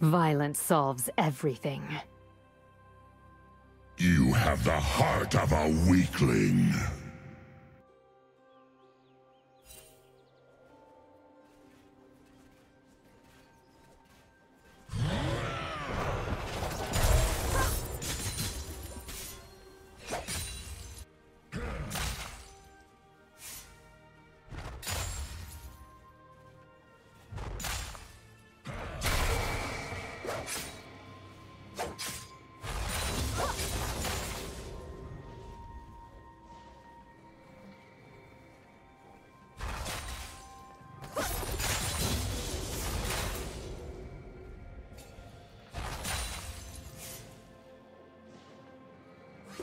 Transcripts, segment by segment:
Violence solves everything. You have the heart of a weakling.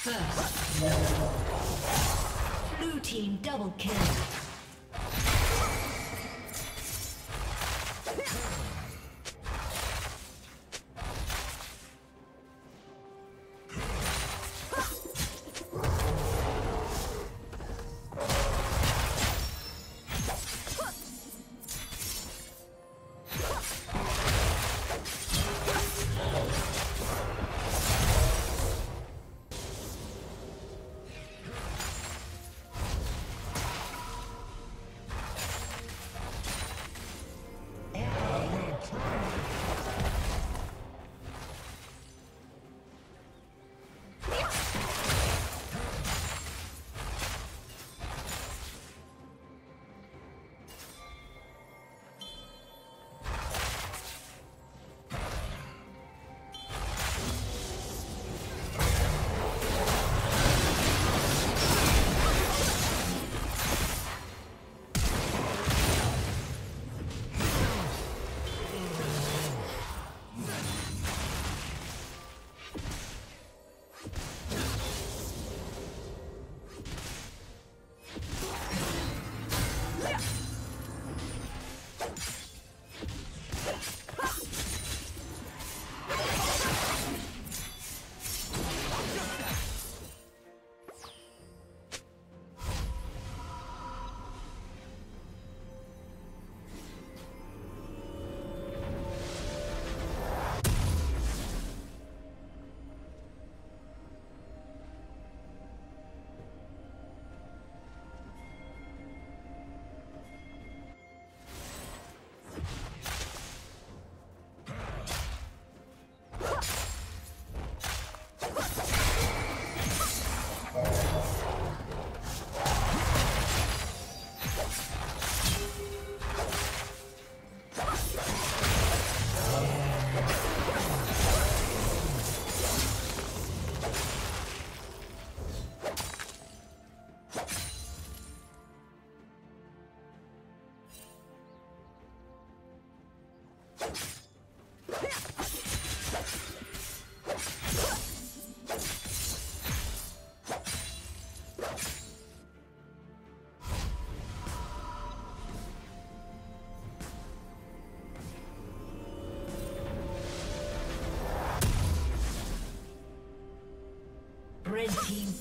First, Blue team double kill.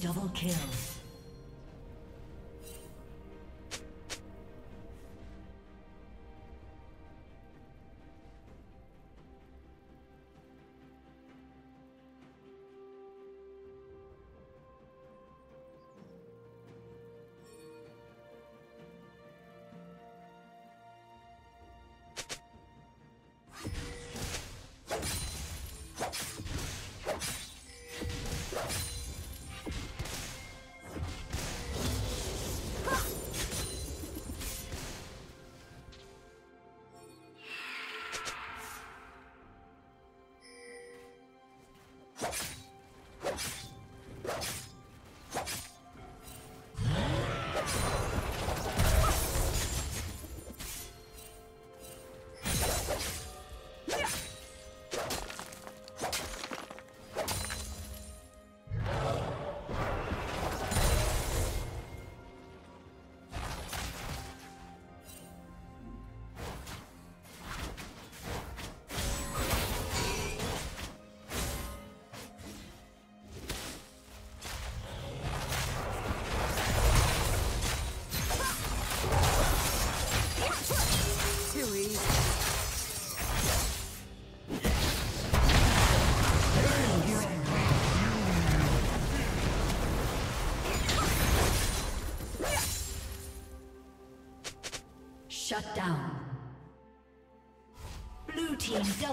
Double kill.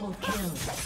Double kill.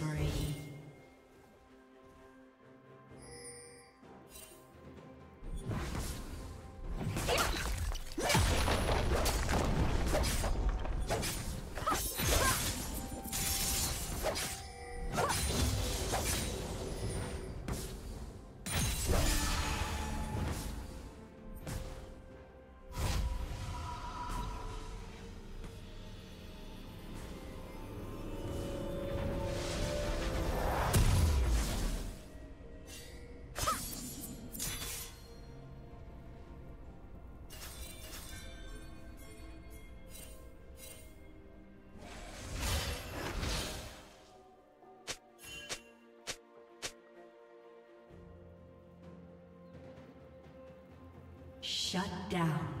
Shut down.